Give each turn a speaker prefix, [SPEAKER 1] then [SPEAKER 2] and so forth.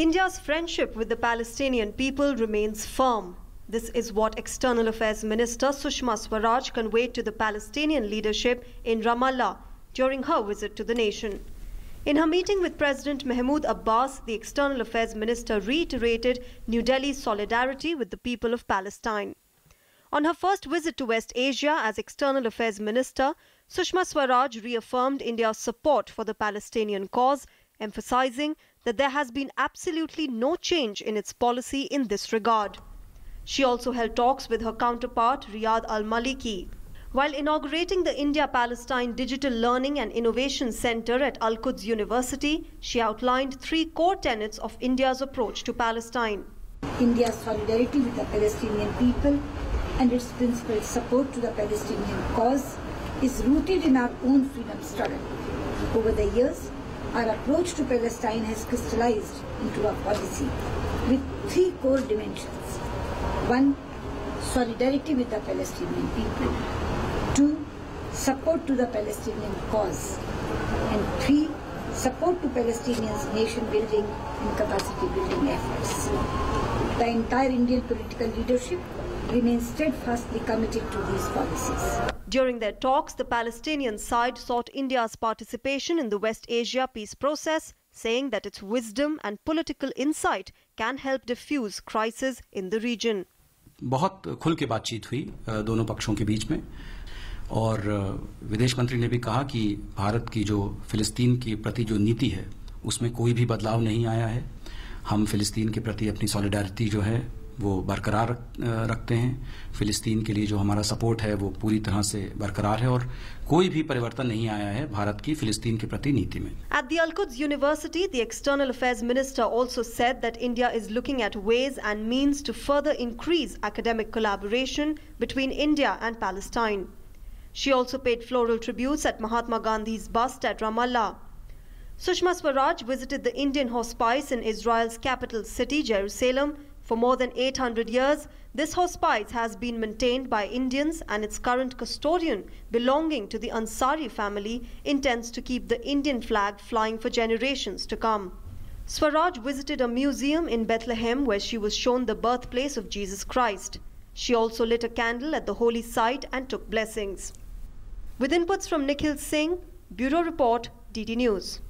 [SPEAKER 1] India's friendship with the Palestinian people remains firm. This is what External Affairs Minister Sushma Swaraj conveyed to the Palestinian leadership in Ramallah during her visit to the nation. In her meeting with President Mahmoud Abbas, the External Affairs Minister reiterated New Delhi's solidarity with the people of Palestine. On her first visit to West Asia as External Affairs Minister, Sushma Swaraj reaffirmed India's support for the Palestinian cause, emphasizing that there has been absolutely no change in its policy in this regard. She also held talks with her counterpart Riyad Al Maliki. While inaugurating the India Palestine Digital Learning and Innovation Center at Al Quds University, she outlined three core tenets of India's approach to Palestine.
[SPEAKER 2] India's solidarity with the Palestinian people and its principled support to the Palestinian cause is rooted in our own freedom struggle. Over the years, our approach to Palestine has crystallized into a policy with three core dimensions. One, solidarity with the Palestinian people. Two, support to the Palestinian cause. And three, support to Palestinians' nation building and capacity building efforts. The entire Indian political leadership remains steadfastly committed to these policies.
[SPEAKER 1] During their talks, the Palestinian side sought India's participation in the West Asia peace process, saying that its wisdom and political insight can help diffuse crisis in the region.
[SPEAKER 3] बहुत खुल के बातचीत हुई दोनों पक्षों के बीच में और विदेश मंत्री ने भी कहा कि भारत की जो फिलिस्तीन के प्रति जो नीति है उसमें कोई भी बदलाव नहीं आया है हम फिलिस्तीन के प्रति अपनी सॉलिडारिटी जो है वो बरकरार रखते हैं। फिलिस्तीन के लिए जो हमारा सपोर्ट है वो पूरी तरह से बरकरार है और कोई भी परिवर्तन नहीं आया है भारत की फिलिस्तीन के प्रति नीति में।
[SPEAKER 1] At the Al Quds university the external affairs minister also said that India is looking at ways and means to further increase academic collaboration between India and Palestine she also paid floral tributes at Mahatma Gandhi's bust at Ramallah Sushma Swaraj visited the Indian hospice in Israel's capital city, Jerusalem, for more than 800 years, this hospice has been maintained by Indians and its current custodian, belonging to the Ansari family, intends to keep the Indian flag flying for generations to come. Swaraj visited a museum in Bethlehem where she was shown the birthplace of Jesus Christ. She also lit a candle at the holy site and took blessings. With inputs from Nikhil Singh, Bureau Report, DD News.